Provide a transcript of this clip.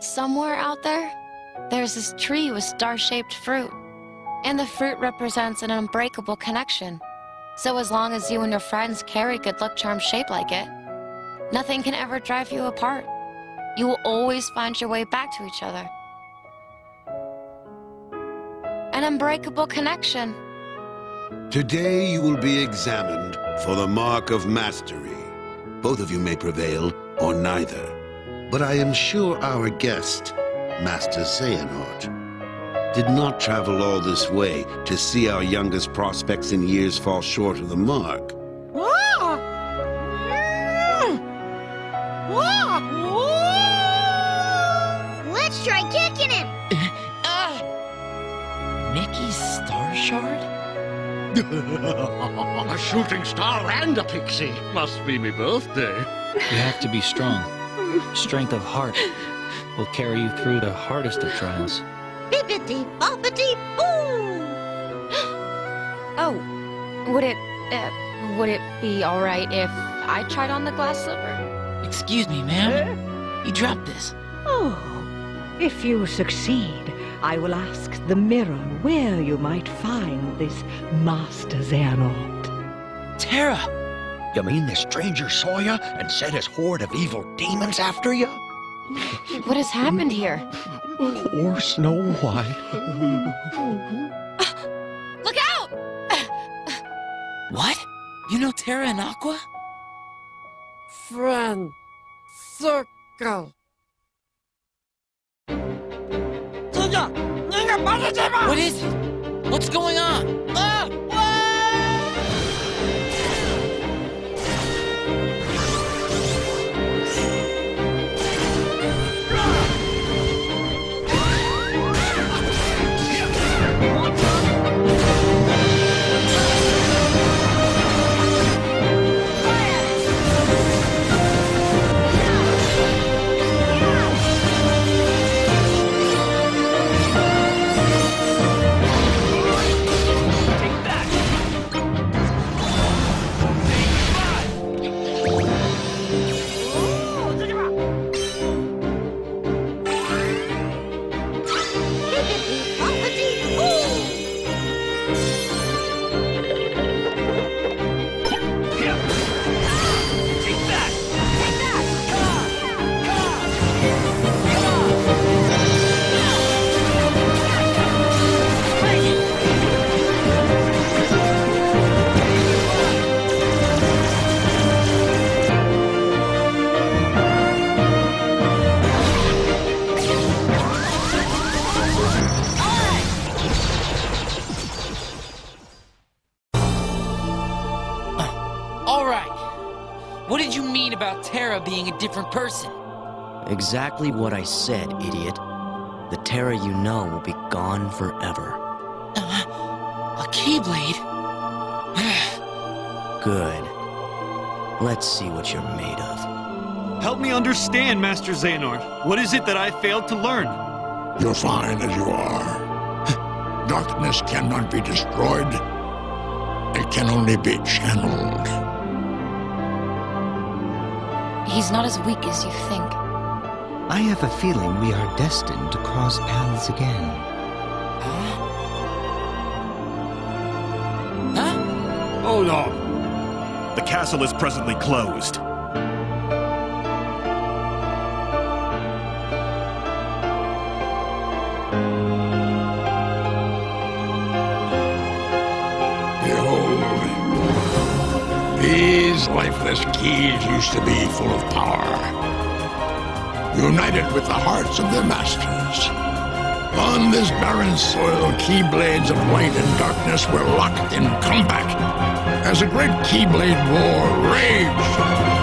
Somewhere out there, there's this tree with star-shaped fruit. And the fruit represents an unbreakable connection. So as long as you and your friends carry good luck charms shaped like it, nothing can ever drive you apart. You will always find your way back to each other. An unbreakable connection. Today you will be examined for the Mark of Mastery. Both of you may prevail, or neither. But I am sure our guest, Master Xehanort, did not travel all this way to see our youngest prospects in years fall short of the mark. Let's try kicking him. Uh, Mickey's star shard? a shooting star and a pixie. Must be me birthday. You have to be strong. Strength of heart will carry you through the hardest of trials. Bippity boppity boo. Oh, would it, uh, would it be all right if I tried on the glass slipper? Excuse me, ma'am. You dropped this. Oh, if you succeed, I will ask the mirror where you might find this Master Xehanort. Terra! You mean the stranger saw you and sent his horde of evil demons after you? What has happened here? Poor Snow White. Look out! What? You know Terra and Aqua? Friend. Circle. What is it? What's going on? What did you mean about Terra being a different person? Exactly what I said, idiot. The Terra you know will be gone forever. Uh, a Keyblade? Good. Let's see what you're made of. Help me understand, Master Xehanort. What is it that I failed to learn? You're fine as you are. Darkness cannot be destroyed. It can only be channeled. He's not as weak as you think. I have a feeling we are destined to cross paths again. Huh? Huh? Oh, Hold on. The castle is presently closed. Behold, these lifeless keys used to be full of power. United with the hearts of their masters. On this barren soil, keyblades of light and darkness were locked in combat as a great keyblade war raged.